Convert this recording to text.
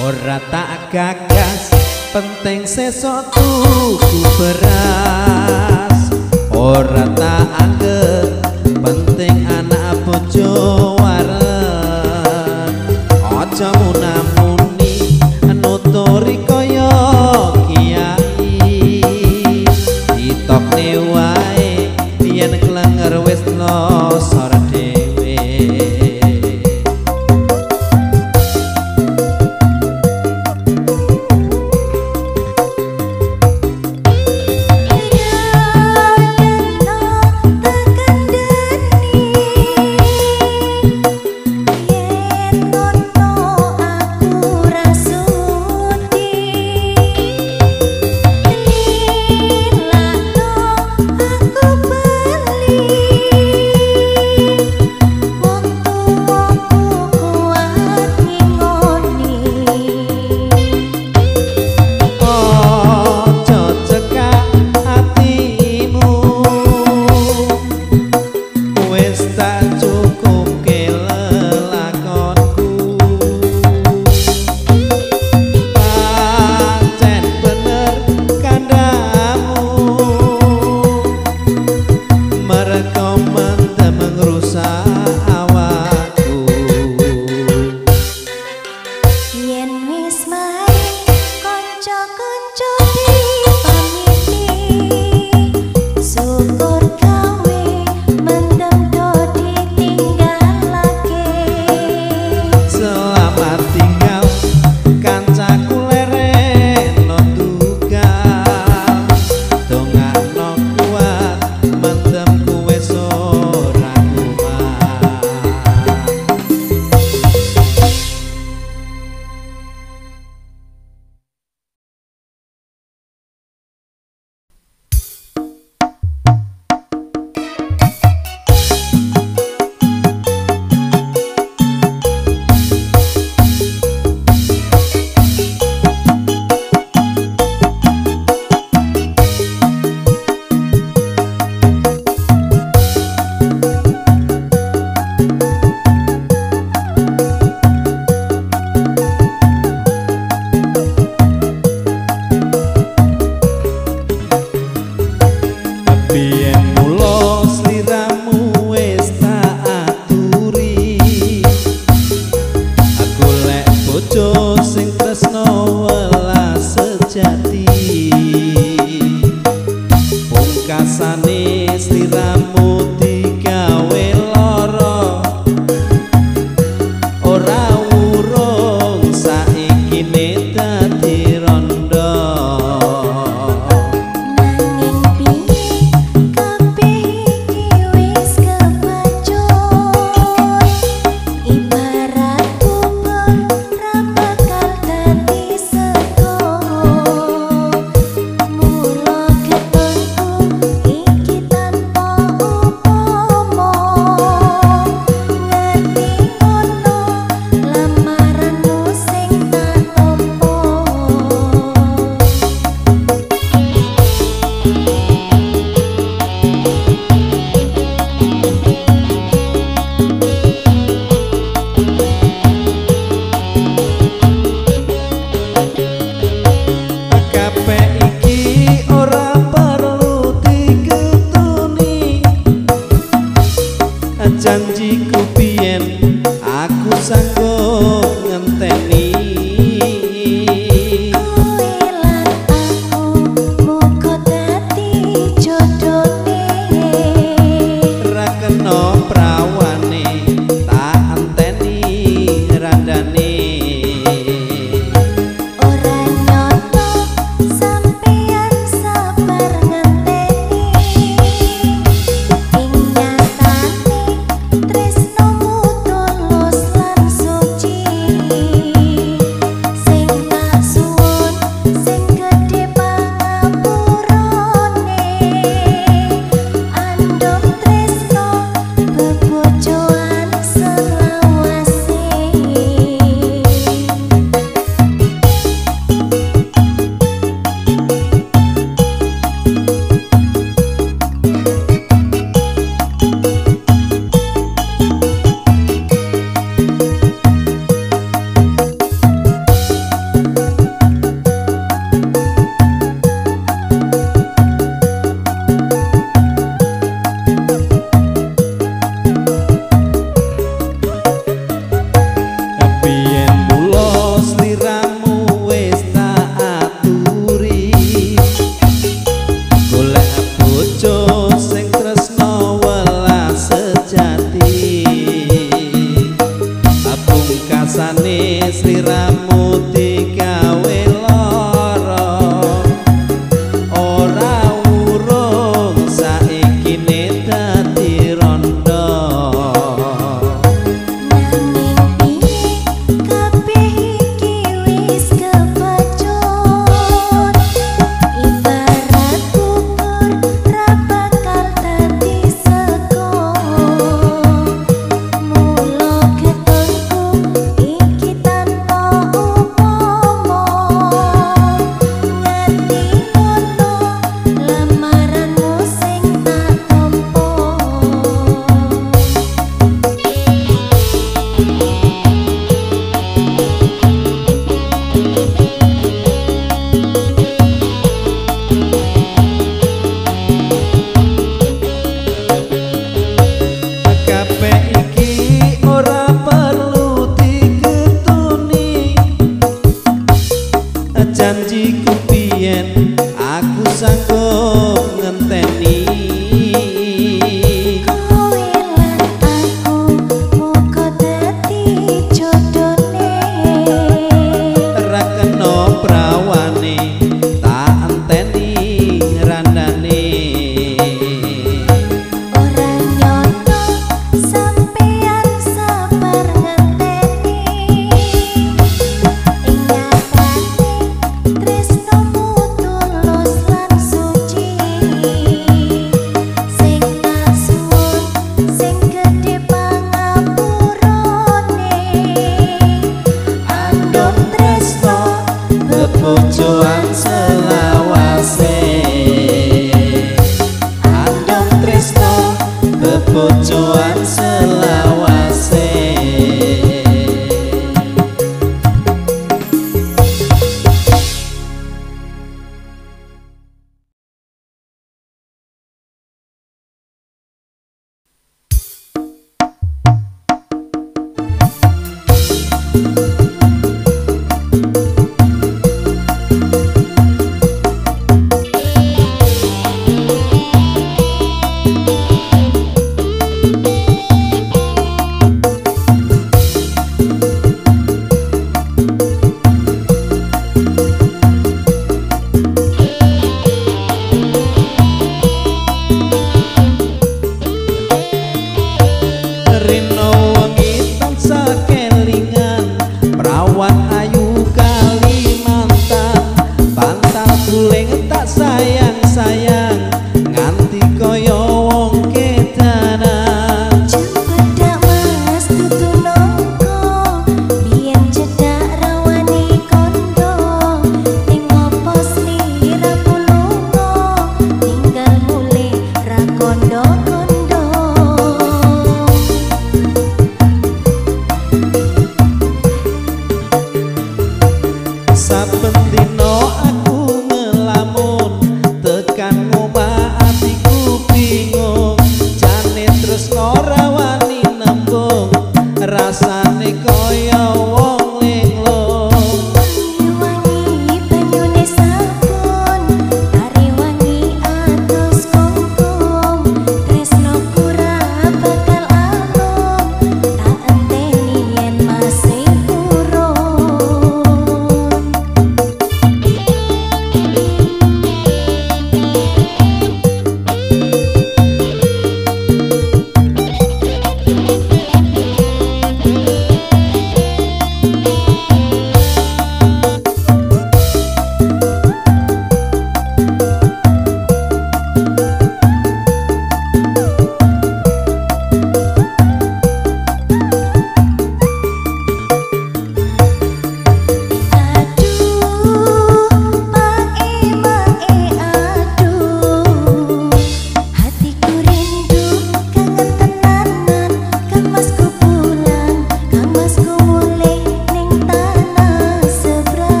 Ora tak gagas penting sesok tuku beras. Ora tak anggap penting anak bojo waras